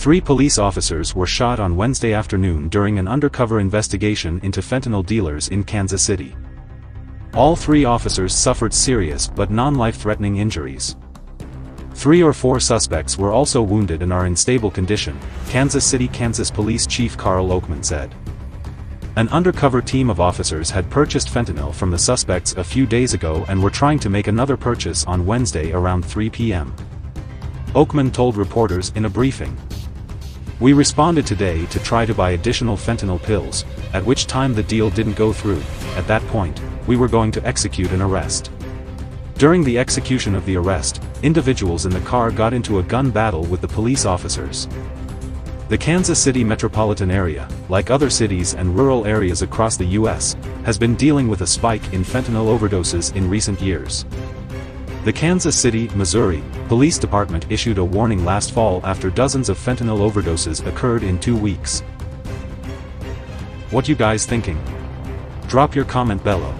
Three police officers were shot on Wednesday afternoon during an undercover investigation into fentanyl dealers in Kansas City. All three officers suffered serious but non-life-threatening injuries. Three or four suspects were also wounded and are in stable condition, Kansas City, Kansas Police Chief Karl Oakman said. An undercover team of officers had purchased fentanyl from the suspects a few days ago and were trying to make another purchase on Wednesday around 3 p.m. Oakman told reporters in a briefing. We responded today to try to buy additional fentanyl pills, at which time the deal didn't go through, at that point, we were going to execute an arrest. During the execution of the arrest, individuals in the car got into a gun battle with the police officers. The Kansas City metropolitan area, like other cities and rural areas across the U.S., has been dealing with a spike in fentanyl overdoses in recent years. The Kansas City, Missouri, Police Department issued a warning last fall after dozens of fentanyl overdoses occurred in two weeks. What you guys thinking? Drop your comment below.